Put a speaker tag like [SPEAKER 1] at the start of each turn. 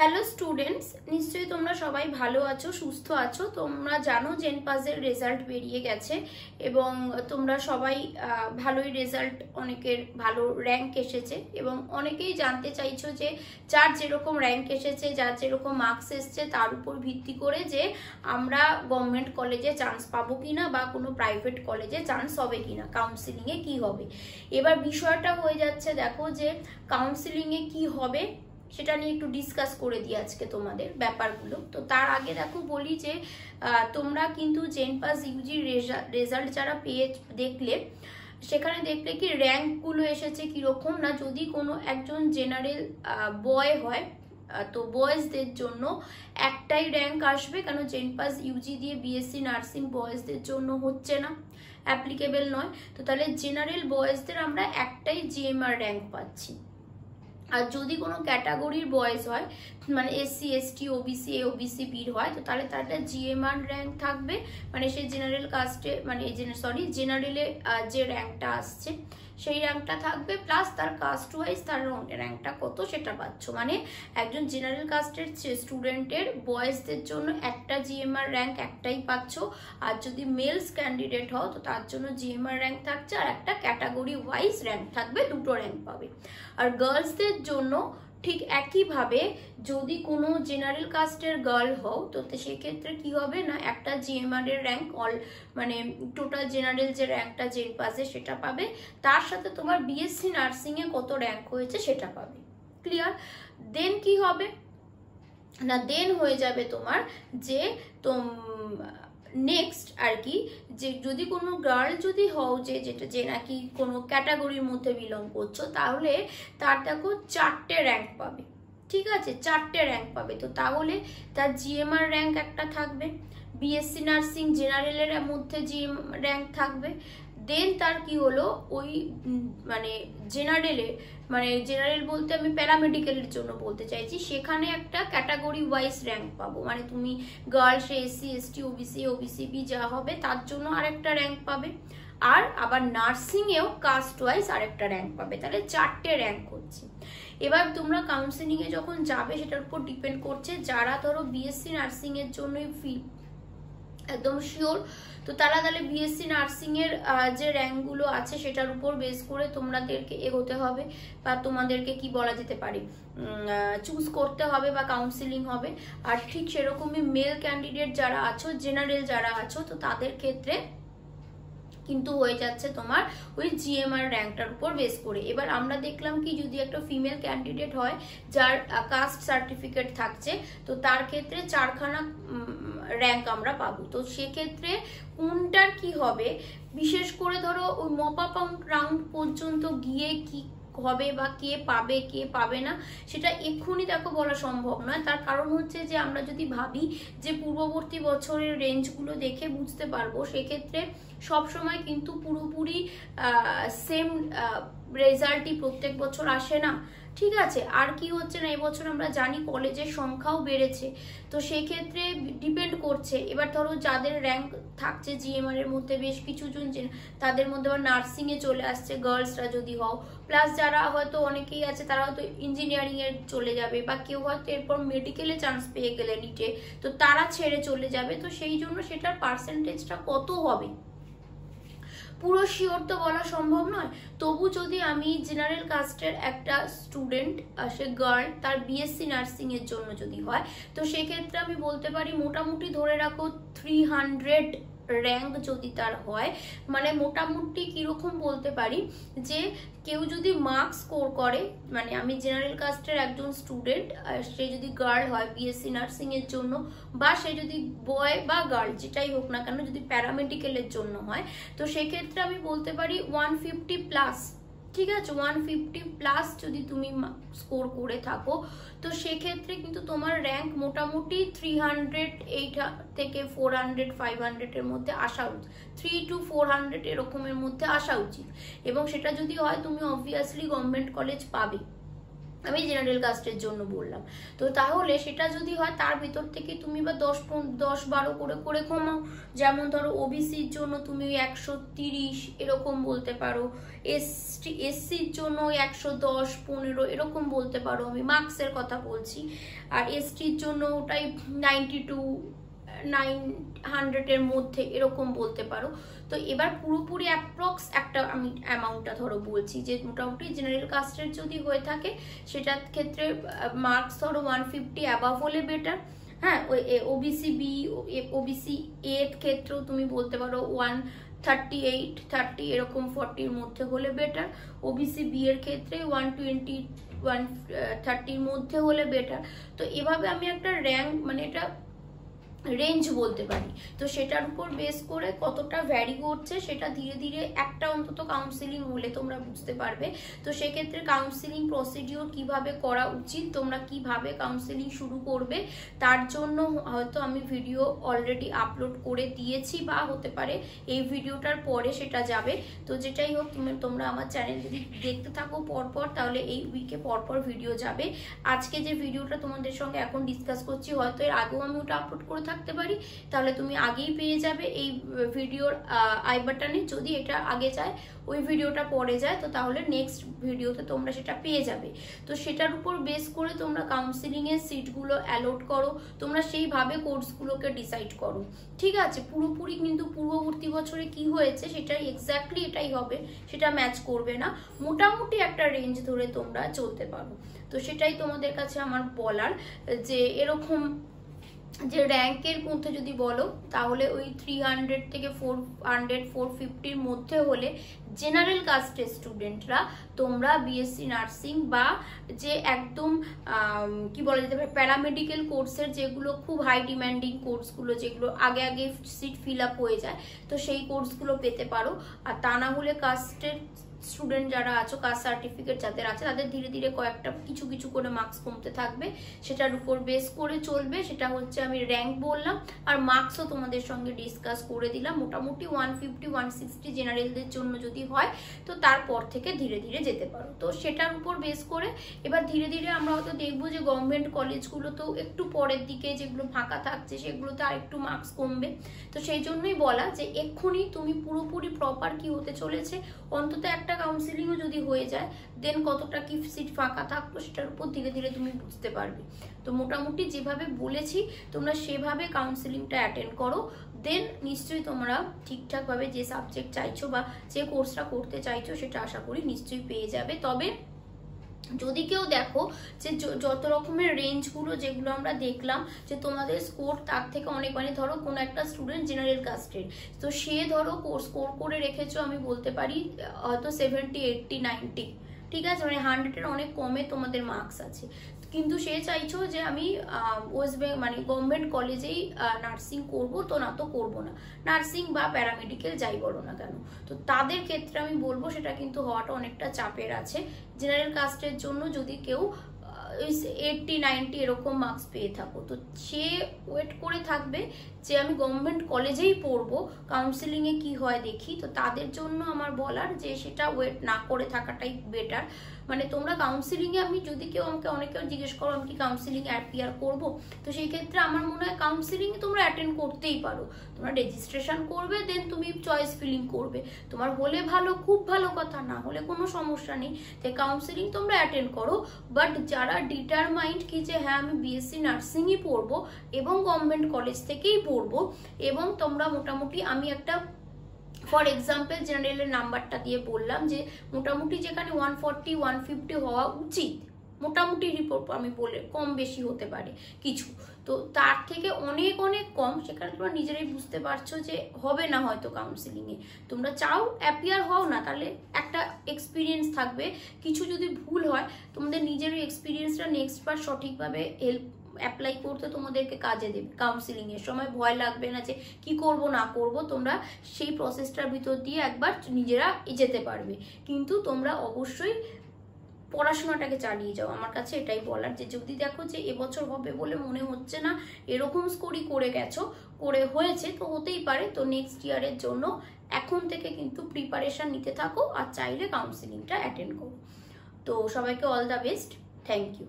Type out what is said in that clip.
[SPEAKER 1] Hello students নিশ্চয়ই তোমরা সবাই ভালো আছো, সুস্থ আছো। তোমরা জানো জেন পাসের রেজাল্ট বেরিয়ে গেছে এবং তোমরা সবাই ভালোই রেজাল্ট অনেকের ভালো র্যাঙ্ক এসেছে এবং অনেকেই জানতে চাইছো যে যার যেরকম র্যাঙ্ক এসেছে, যার যেরকম মার্কস এসছে, তার উপর ভিত্তি করে যে আমরা গভর্নমেন্ট কলেজে চান্স পাবো কি না বা কোনো প্রাইভেট কলেজে চান্স হবে কি না কাউন্সিলিংয়ে কি হবে। এবার বিষয়টা হয়ে যাচ্ছে দেখো যে কাউন্সিলিংয়ে কি হবে সেটা নিয়ে একটু ডিসকাস করে দিই আজকে তোমাদের ব্যাপারগুলো। তো তার আগে দেখো বলি যে তোমরা কিন্তু জেন পাস ইউজি রেজাল্ট যারা পেয়ে, দেখলে, সেখানে দেখলে কি র্যাঙ্কগুলো এসেছে কীরকম না যদি কোনো একজন জেনারেল বয় হয় তো বয়েজদের জন্য একটাই র্যাঙ্ক আসবে কেন জেন পাস ইউজি দিয়ে বিএসসি নার্সিং বয়েজদের জন্য হচ্ছে না অ্যাপ্লিকেবল নয়। তো তাহলে জেনারেল বয়েজদের আমরা একটাই জিএমআর র্যাঙ্ক পাচ্ছি। আর যদি কোনো ক্যাটাগরির বয়েজ হয় মানে SC, ST, OBC A OBC বির হয়, তো তাহলে তার একটা জিএমআর র্যাঙ্ক থাকবে। মানে সে জেনারেল কাস্টে মানে সরি জেনারেলে যে র্যাঙ্কটা আসছে সেই র্যাঙ্কটা থাকবে প্লাস তার কাস্ট ওয়াইজ তার র্যাঙ্কটা কত সেটা পাচ্ছ। মানে একজন জেনারেল কাস্টের স্টুডেন্টের বয়েজদের জন্য একটা জিএমআর র্যাঙ্ক একটাই পাচ্ছ। আর যদি মেলস ক্যান্ডিডেট হও, তো তার জন্য জিএমআর র্যাঙ্ক থাকছে। আর একটা ক্যাটাগরি ওয়াইজ র্যাঙ্ক থাকবে, দুটো র্যাঙ্ক পাবে। আর গার্লসদের জন্য ঠিক একইভাবে যদি কোনো জেনারেল কাস্টের গার্ল হও, তো সেক্ষেত্রে কি হবে না, একটা জিএমআর এর র্যাঙ্ক অল মানে টোটাল জেনারেল যে র্যাঙ্কটা জেন পাসে সেটা পাবে, তার সাথে তোমার বিএসসি নার্সিংয়ে কত র্যাঙ্ক হয়েছে সেটা পাবে। ক্লিয়ার দেন কি হবে? না দেন হয়ে যাবে তোমার যে, তোম নেক্সট আর কি, যে যদি কোনো গার্ল যদি হও যে যেটা যে নাকি কোনো ক্যাটাগরির মধ্যে বিলং করছ, তাহলে তার দেখো চারটে র্যাঙ্ক পাবে। ঠিক আছে? চারটে র্যাঙ্ক পাবে। তো তাহলে তার জিএমআর র্যাঙ্ক একটা থাকবে। বিএসসি নার্সিং জেনারেলের মধ্যে যে র্যাঙ্ক থাকবে দেন তার কি হলো, ওই মানে জেনারেলে মানে জেনারেল বলতে আমি প্যারামেডিক্যালের জন্য বলতে চাইছি, সেখানে একটা ক্যাটাগরি ওয়াইজ র্যাঙ্ক পাবো। মানে তুমি girls SC ST OBC OBC B যা হবে, তার জন্য আরেকটা র্যাঙ্ক পাবে। আর আবার নার্সিংয়েও কাস্ট ওয়াইজ আরেকটা র্যাঙ্ক পাবে। তাহলে চারটে র্যাঙ্ক হচ্ছে এবার তোমরা কাউন্সিলিংয়ে যখন যাবে, সেটার উপর ডিপেন্ড করছে, যারা ধরো বিএসসি নার্সিংয়ের জন্যই ফি একদম শিওর তো তারা তাহলে বিএসসি নার্সিং এর যে র্যাঙ্কগুলো আছে সেটার উপর বেস করে তোমাদেরকে এগোতে হবে বা তোমাদেরকে কি বলা যেতে পারে চুজ করতে হবে বা কাউন্সিলিং হবে। আর ঠিক সেরকমই মেল ক্যান্ডিডেট যারা আছো জেনারেল যারা আছো, তো তাদের ক্ষেত্রে কিন্তু হয়ে যাচ্ছে তোমার ওই জিএমআর র্যাঙ্কটার উপর বেস করে। এবার আমরা দেখলাম কি, যদি একটা ফিমেল ক্যান্ডিডেট হয়, যার কাস্ট সার্টিফিকেট থাকছে, তো তার ক্ষেত্রে চারখানা র্যাঙ্ক আমরা পাবো। তো সেক্ষেত্রে কোনটার কি হবে? বিশেষ করে ধরো ওই মপ রাউন্ড পর্যন্ত গিয়ে কি হবে বা কে পাবে কে পাবে না, সেটা এক্ষুনি দেখো বলা সম্ভব নয়। তার কারণ হচ্ছে যে আমরা যদি ভাবি যে পূর্ববর্তী বছরের রেঞ্জগুলো দেখে বুঝতে পারব, সেক্ষেত্রে সবসময় কিন্তু পুরোপুরি সেম রেজাল্টই প্রত্যেক বছর আসে না। ঠিক আছে? আর কি হচ্ছে না, এবছর আমরা জানি কলেজের সংখ্যাও বেড়েছে। তো সেই ক্ষেত্রে ডিপেন্ড করছে। এবার ধরো যাদের র্যাঙ্ক থাকছে জিএমআর এর মধ্যে বেশ কিছু জন তাদের মধ্যে আবার নার্সিং এ চলে আসছে গার্লসরা যদি হও। প্লাস যারা হয়তো অনেকেই আছে, তারা হয়তো ইঞ্জিনিয়ারিং এর চলে যাবে বা কেউ হয়তো এরপর মেডিকেলে চান্স পেয়ে গেলে নিটে তো তারা ছেড়ে চলে যাবে। তো সেই জন্য সেটার পার্সেন্টেজটা কত হবে? পুরো শিওর তো বলা সম্ভব নয়। তবু যদি আমি জেনারেল কাস্টের একটা স্টুডেন্ট সে গার্ল তার বিএসসি নার্সিং এর জন্য যদি হয়, তো সেক্ষেত্রে আমি বলতে পারি মোটামুটি ধরে রাখো থ্রি হান্ড্রেড র্যাঙ্ক যদি তার হয় মানে মোটামুটি কীরকম বলতে পারি যে কেউ যদি মার্কস স্কোর করে মানে আমি জেনারেল কাস্টের একজন স্টুডেন্ট সে যদি গার্ল হয় বিএসসি নার্সিংয়ের জন্য, বা সে যদি বয় বা গার্ল যেটাই হোক না কেন, যদি প্যারামেডিক্যালের জন্য হয়, তো সেক্ষেত্রে আমি বলতে পারি ওয়ান ফিফটি প্লাস ঠিক আছে ওয়ান ফিফটি প্লাস যদি তুমি স্কোর করে থাকো, তো সেক্ষেত্রে কিন্তু তোমার র্যাঙ্ক মোটামুটি থ্রি হান্ড্রেড এইট থেকে ফোর হান্ড্রেড ফাইভ হান্ড্রেডের মধ্যে আসা উচিত। থ্রি টু ফোর হান্ড্রেড এরকমের মধ্যে আসা উচিত। এবং সেটা যদি হয়, তুমি অবভিয়াসলি গভর্নমেন্ট কলেজ পাবে। আমি জেনারেল কাস্টের জন্য বললাম। তো তাহলে সেটা যদি হয়, তার ভিতর থেকে তুমি বা দশ দশ বারো করে করে কমাও যেমন ধরো ওবিসির জন্য তুমি একশো তিরিশ এরকম বলতে পারো। এসটি এসসির জন্য একশো দশ, পনেরো এরকম বলতে পারো। আমি মার্কসের কথা বলছি। আর এসটির জন্য ওটাই নাইনটি টু নাইন হান্ড্রেডের মধ্যে এরকম বলতে পারো। তো এবার পুরোপুরি অ্যাপ্রক্স একটা আমি অ্যামাউন্টটা ধরো বলছি যে মোটামুটি জেনারেল কাস্টের যদি হয়ে থাকে, সেটার ক্ষেত্রে মার্কস ধরো ওয়ান ফিফটি অ্যাবাভ হলে বেটার হ্যাঁ ওই ওবিসি বি ওবিসি এর ক্ষেত্রেও তুমি বলতে পারো ওয়ান থার্টি এইট থার্টি এরকম ফর্টির মধ্যে হলে বেটার ওবিসি বি এর ক্ষেত্রে ওয়ান টোয়েন্টি ওয়ান থার্টির মধ্যে হলে বেটার তো এভাবে আমি একটা র্যাঙ্ক মানে এটা রেঞ্জ বলতে পারি। তো সেটার উপর বেস করে কতটা ভ্যারি করছে সেটা ধীরে ধীরে একটা অন্তত কাউন্সিলিং হলে তোমরা বুঝতে পারবে। তো সেক্ষেত্রে কাউন্সিলিং প্রসিডিওর কীভাবে করা উচিত, তোমরা কীভাবে কাউন্সিলিং শুরু করবে, তার জন্য হয়তো আমি ভিডিও অলরেডি আপলোড করে দিয়েছি বা হতে পারে এই ভিডিওটার পরে সেটা যাবে। তো যেটাই হোক তোমরা আমার চ্যানেল যদি দেখতে থাকো পরপর, তাহলে এই উইকে পরপর ভিডিও যাবে। আজকে যে ভিডিওটা তোমাদের সঙ্গে এখন ডিসকাস করছি, হয়তো এর আগেও আমি ওটা আপলোড করে থাকতে পারি, তাহলে তুমি আগেই পেয়ে যাবে এই ভিডিওর আই বাটনে। যদি এটা আগে যায় ওই ভিডিওটা পরে যায়, তো তাহলে নেক্সট ভিডিওতে তোমরা সেটা পেয়ে যাবে। তো সেটার উপর বেস করে তোমরা কাউন্সিলিংয়ের সিটগুলো অ্যালোট করো, তোমরা সেইভাবে কোর্সগুলোকে ডিসাইড করো। ঠিক আছে? পুরোপুরি কিন্তু পূর্ববর্তী বছরে কি হয়েছে, সেটা এক্স্যাক্টলি এটাই হবে, সেটা ম্যাচ করবে না। মোটামুটি একটা রেঞ্জ ধরে তোমরা চলতে পারো। তো সেটাই তোমাদের কাছে আমার বলার, যে এরকম যে র্যাঙ্কের মধ্যে যদি বলো, তাহলে ওই থ্রি হান্ড্রেড থেকে ফোর হান্ড্রেড ফোর ফিফটির মধ্যে হলে জেনারেল কাস্টের স্টুডেন্টরা তোমরা বিএসসি নার্সিং বা যে একদম কি বলা যেতে পারে প্যারামেডিক্যাল কোর্সের যেগুলো খুব হাই ডিম্যান্ডিং কোর্সগুলো যেগুলো আগে আগে সিট ফিল আপ হয়ে যায়, তো সেই কোর্সগুলো পেতে পারো। আর তা না হলে কাস্টের স্টুডেন্ট যারা আছো কাস্ট সার্টিফিকেট যাদের আছে, তাদের ধীরে ধীরে কয়েকটা কিছু কিছু করে মার্কস কমতে থাকবে। সেটার উপর বেস করে চলবে। সেটা হচ্ছে আমি র্যাঙ্ক বললাম, আর মার্কসও তোমাদের সঙ্গে ডিসকাস করে দিলাম। মোটামুটি ওয়ান ফিফটি ওয়ান সিক্সটি জেনারেলদের জন্য যদি হয়, তো তারপর থেকে ধীরে ধীরে যেতে পারো। তো সেটার উপর বেস করে এবার ধীরে ধীরে আমরা হয়তো দেখব যে গভর্নমেন্ট কলেজগুলো তো একটু পরের দিকে যেগুলো ফাঁকা থাকছে, সেগুলোতে আর একটু মার্কস কমবে। তো সেই জন্যই বলা যে এক্ষুনি তুমি পুরোপুরি প্রপার কি হতে চলেছে, অন্তত একটা কাউন্সিলিংও যদি হয়ে যায় দেন কতটা কি সিট ফাঁকা থাকল সেটার উপর ধীরে ধীরে তুমি বুঝতে পারবে। তো মোটামুটি যেভাবে বলেছি, তোমরা সেভাবে কাউন্সিলিংটা অ্যাটেন্ড করো দেন নিশ্চয়ই তোমরা ঠিকঠাকভাবে যে সাবজেক্ট চাইছো বা যে কোর্সটা করতে চাইছো সেটা আশা করি নিশ্চয়ই পেয়ে যাবে। তবে যদি কেউ দেখো যে যত রকমের রেঞ্জগুলো যেগুলো আমরা দেখলাম, যে তোমাদের স্কোর তার থেকে অনেক মানে ধরো কোনো একটা স্টুডেন্ট জেনারেল কাস্টের তো সে ধরো স্কোর করে রেখেছো, আমি বলতে পারি, হয়তো সেভেন্টি এইটটি নাইনটি ঠিক আছে? মানে হান্ড্রেডের অনেক কমে তোমাদের মার্কস আছে। কিন্তু সে চাইছো যে আমি ওয়েস্ট বেঙ্গল মানে গভর্নমেন্ট কলেজেই নার্সিং করব, তো না তো করব না। নার্সিং বা প্যারামেডিকেল যাই বলো না কেন। তো তাদের ক্ষেত্রে আমি বলব, সেটা কিন্তু হওয়াটা অনেকটা চাপের আছে। জেনারেল কাস্টের জন্য যদি কেউ এইটটি নাইনটি এরকম মার্কস পেয়ে থাকো, তো সে ওয়েট করে থাকবে যে আমি গভর্নমেন্ট কলেজেই পড়ব কাউন্সিলিংয়ে কি হয় দেখি। তো তাদের জন্য আমার বলার যে সেটা ওয়েট না করে থাকাটাই বেটার মানে তোমরা কাউন্সিলিংয়ে আমি যদি কেউ আমাকে অনেকেও জিজ্ঞেস করো, আমি কি কাউন্সিলিং অ্যাপিয়ার করব? তো সেই ক্ষেত্রে আমার মনে হয় কাউন্সিলিংয়ে তোমরা অ্যাটেন্ড করতেই পারো। তোমরা রেজিস্ট্রেশন করবে দেন তুমি চয়েস ফিলিং করবে। তোমার হলে ভালো, খুব ভালো কথা, না হলে কোনো সমস্যা নেই। তাই কাউন্সিলিং তোমরা অ্যাটেন্ড করো। বাট যারা ডিটারমাইন্ড কি যে হ্যাঁ আমি বিএসসি নার্সিংই পড়ব এবং গভর্নমেন্ট কলেজ থেকেই পড়ব, এবং তোমরা মোটামুটি আমি একটা ফর এক্সাম্পল জেনারেলের নাম্বারটা দিয়ে বললাম যে, মোটামুটি যেখানে ওয়ান ফর্টি ওয়ান ফিফটি হওয়া উচিত, মোটামুটি রিপোর্ট আমি বলে কম বেশি হতে পারে কিছু। তো তার থেকে অনেক অনেক কম, সেখানে তোমরা নিজেরাই বুঝতে পারছ যে হবে না হয়তো কাউন্সিলিংয়ে তোমরা চাও অ্যাপিয়ার হও না, তাহলে একটা এক্সপিরিয়েন্স থাকবে। কিছু যদি ভুল হয়, তোমাদের নিজের এক্সপিরিয়েন্সটা নেক্সট বার সঠিকভাবে হেল্প অ্যাপ্লাই করতে তোমাদেরকে কাজে দেবে কাউন্সিলিংয়ের সময় ভয় লাগবে না যে কি করব, না করব, তোমরা সেই প্রসেসটার ভিতর দিয়ে একবার নিজেরা যেতে পারবে। কিন্তু তোমরা অবশ্যই পড়াশোনাটাকে চালিয়ে যাও। আমার কাছে এটাই বলার যে যদি দেখো যে এবছর হবে বলে মনে হচ্ছে না, এরকম স্কোরই করে গেছো, করে হয়েছে, তো হতেই পারে। তো নেক্সট ইয়ারের জন্য এখন থেকে কিন্তু প্রিপারেশন নিতে থাকো আর চাইলে কাউন্সিলিংটা অ্যাটেন্ড করো। তো সবাইকে all the best thank you